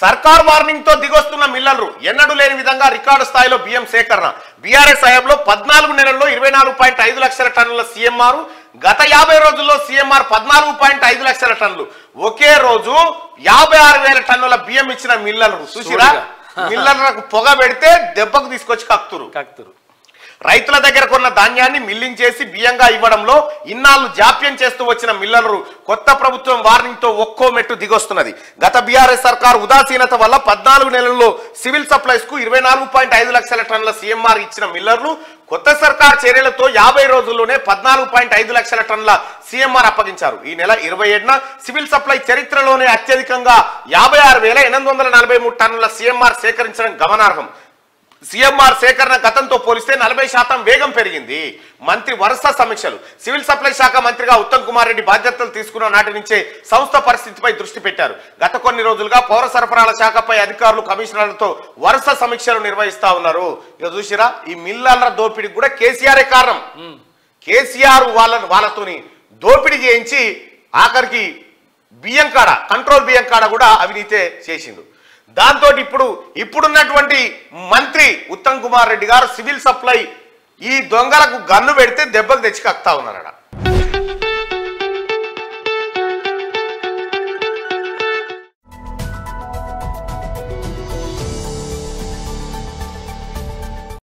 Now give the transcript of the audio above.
సర్కార్ వార్నింగ్తో దిగొస్తున్న మిల్లర్లు ఎన్నడూ లేని విధంగా రికార్డు స్థాయిలో బియ్యం సేకరణ బీఆర్ఎస్ హయాంలో పద్నాలుగు నెలల్లో ఇరవై నాలుగు పాయింట్ ఐదు లక్షల టన్నుల సీఎంఆర్ గత యాభై రోజుల్లో సీఎంఆర్ పద్నాలుగు పాయింట్ ఐదు లక్షల టన్నులు. ఒకే రోజు యాభై ఆరు వేల టన్నుల బియ్యం ఇచ్చిన మిల్లర్లు. చూసిరా. మిల్లర్లకు పొగ పెడితే దెబ్బకు తీసుకొచ్చి కక్తురు కక్తురు రైతుల దగ్గరకున్న ధాన్యాన్ని మిల్లింగ్ చేసి బియ్యంగా ఇవ్వడంలో ఇన్నాళ్ళు జాప్యం చేస్తూ వచ్చిన మిల్లర్లు కొత్త ప్రభుత్వం వార్నింగ్తో ఒక్కో మెట్టు దిగొస్తున్నది. గత బీఆర్ఎస్ సర్కార్ ఉదాసీనత వల్ల పద్నాలుగు నెలల్లో సివిల్ సప్లైస్కు ఇరవై నాలుగు పాయింట్ ఐదు లక్షల టన్నుల సీఎంఆర్ ఇచ్చిన మిల్లర్లు కొత్త సర్కార్ చర్యలతో యాభై రోజుల్లోనే పద్నాలుగు పాయింట్ ఐదు లక్షల టన్నుల సీఎంఆర్ అప్పగించారు. ఈ నెల ఇరవై ఏడున సివిల్ సప్లై చరిత్రలోనే అత్యధికంగా యాభై ఆరు వేల ఎనిమిది వందల నలభై మూడు టన్నుల సీఎంఆర్ సేకరించడం గమనార్హం. సీఎంఆర్ సేకరణ గతంతో పోలిస్తే నలభై శాతం వేగం పెరిగింది. మంత్రి వరుస సమీక్షలు. సివిల్ సప్లై శాఖ మంత్రిగా ఉత్తమ్ కుమార్ రెడ్డి బాధ్యతలు తీసుకున్న నాటి నుంచే సంస్థ పరిస్థితిపై దృష్టి పెట్టారు. గత కొన్ని రోజులుగా పౌర సరఫరాల శాఖపై అధికారులు కమిషనర్లతో వరుస సమీక్షలు నిర్వహిస్తా ఉన్నారు. ఇక చూసిరా ఈ మిల్లర్ల దోపిడీకి కూడా కేసీఆరే కారణం. కేసీఆర్ వాళ్ళని వాళ్ళతోని దోపిడీ చేయించి ఆఖరికి బియ్యం కాడ కంట్రోల్ బియ్యం కాడ కూడా అవినీతే చేసిండు. దాంతో ఇప్పుడు ఇప్పుడున్నటువంటి మంత్రి ఉత్తమ్ కుమార్ రెడ్డి గారు సివిల్ సప్లై ఈ దొంగలకు గన్ను పెడితే దెబ్బకు తెచ్చి కక్తా ఉన్నారట.